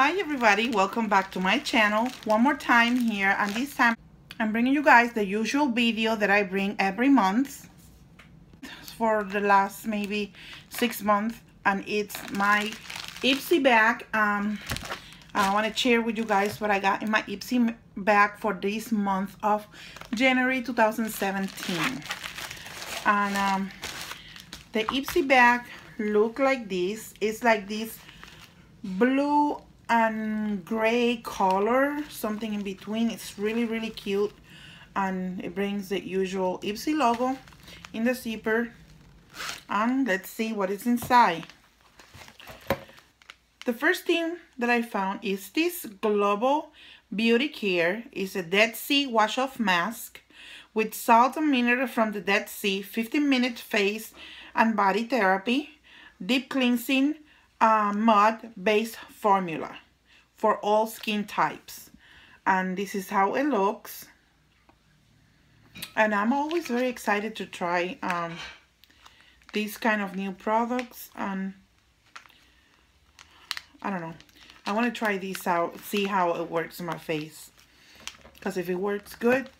Hi everybody, welcome back to my channel. One more time here and this time I'm bringing you guys the usual video that I bring every month for the last maybe six months and it's my Ipsy bag. Um, I want to share with you guys what I got in my Ipsy bag for this month of January 2017. And um, the Ipsy bag look like this. It's like this blue and gray color something in between. It's really really cute and it brings the usual Ipsy logo in the zipper. And let's see what is inside. The first thing that I found is this Global Beauty Care. Is a Dead Sea wash off mask with salt and mineral from the Dead Sea 15 minute face and body therapy deep cleansing uh, mud-based formula for all skin types. And this is how it looks. And I'm always very excited to try um, these kind of new products. And I don't know. I want to try these out, see how it works in my face. Because if it works good,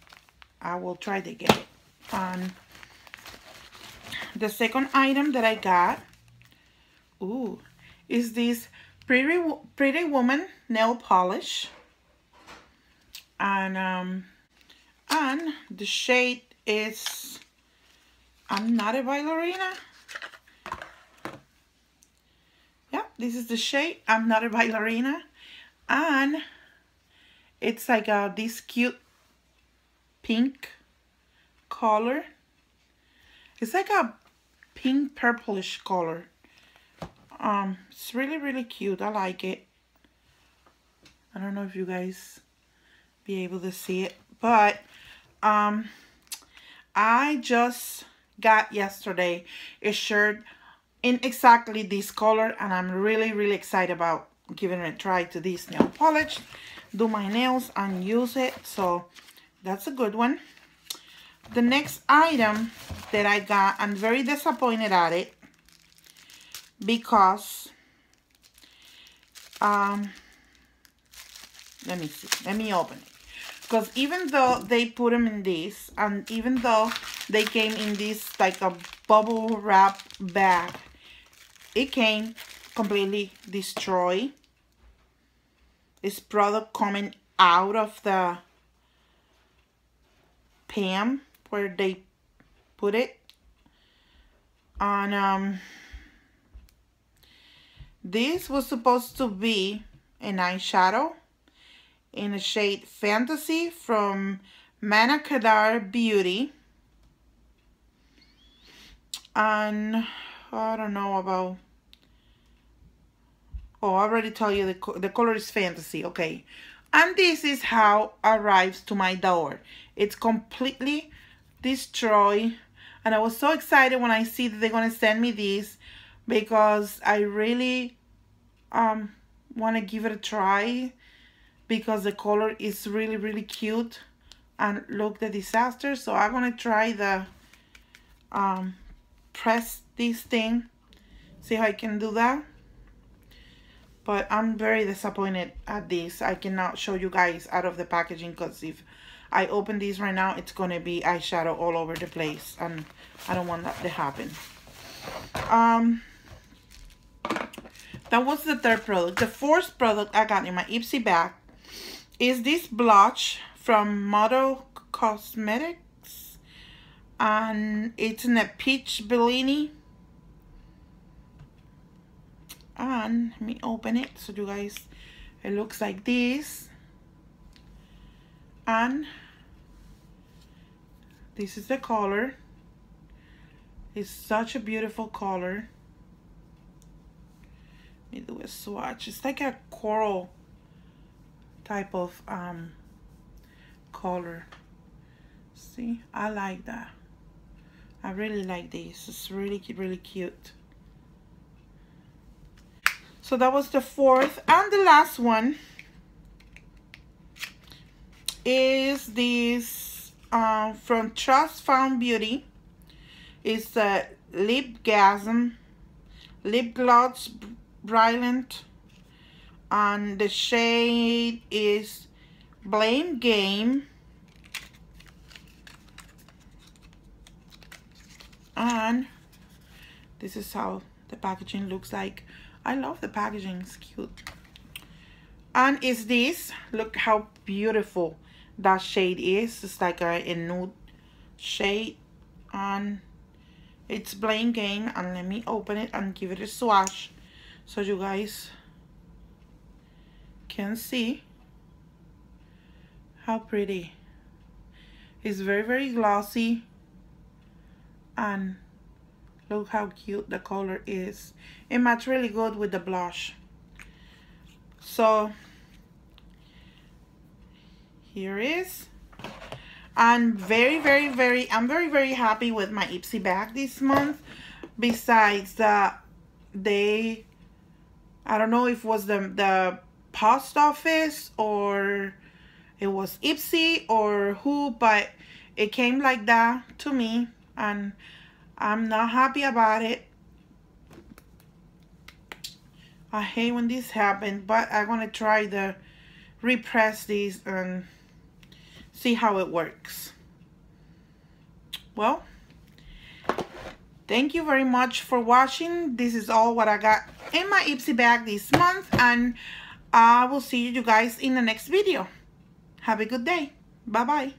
I will try to get it. Um, the second item that I got, ooh, is this Pretty, Pretty Woman nail polish. And, um, and the shade is, I'm not a ballerina. Yeah, this is the shade, I'm not a ballerina. And it's like a, this cute pink color. It's like a pink purplish color. Um, it's really, really cute. I like it. I don't know if you guys be able to see it, but um, I just got yesterday a shirt in exactly this color, and I'm really, really excited about giving it a try to this nail polish, do my nails and use it. So that's a good one. The next item that I got, I'm very disappointed at it because um let me see let me open it. Because even though they put them in this and even though they came in this like a bubble wrap bag it came completely destroyed. This product coming out of the pan where they put it. And um this was supposed to be an eyeshadow in a shade Fantasy from Manna Kadar Beauty. And I don't know about... Oh, I already tell you the, the color is Fantasy. Okay. And this is how arrives to my door. It's completely destroyed. And I was so excited when I see that they're going to send me this because I really um, want to give it a try because the color is really really cute and look the disaster. So I'm gonna try the um, press this thing see how I can do that. But I'm very disappointed at this. I cannot show you guys out of the packaging because if I open this right now it's gonna be eyeshadow all over the place and I don't want that to happen. Um that was the third product. The fourth product I got in my Ipsy bag is this blotch from Model Cosmetics. And it's in a peach Bellini. And let me open it so you guys, it looks like this. And this is the color. It's such a beautiful color me do a swatch. It's like a coral type of um, color. See, I like that. I really like this. It's really, really cute. So that was the fourth. And the last one is this uh, from Trust Fund Beauty. It's a Lip Gasm Lip Gloss brilliant and the shade is Blame Game. And this is how the packaging looks like. I love the packaging, it's cute. And is this, look how beautiful that shade is. It's like a, a nude shade. And it's Blame Game. And let me open it and give it a swatch so you guys can see how pretty. It's very, very glossy. And look how cute the color is. It matches really good with the blush. So here is. I'm very, very, very, I'm very, very happy with my Ipsy bag this month. Besides that, they, I don't know if it was the, the post office or it was Ipsy or who, but it came like that to me and I'm not happy about it. I hate when this happens, but I'm to try to repress these and see how it works. Well, thank you very much for watching. This is all what I got in my Ipsy bag this month. And I will see you guys in the next video. Have a good day. Bye-bye.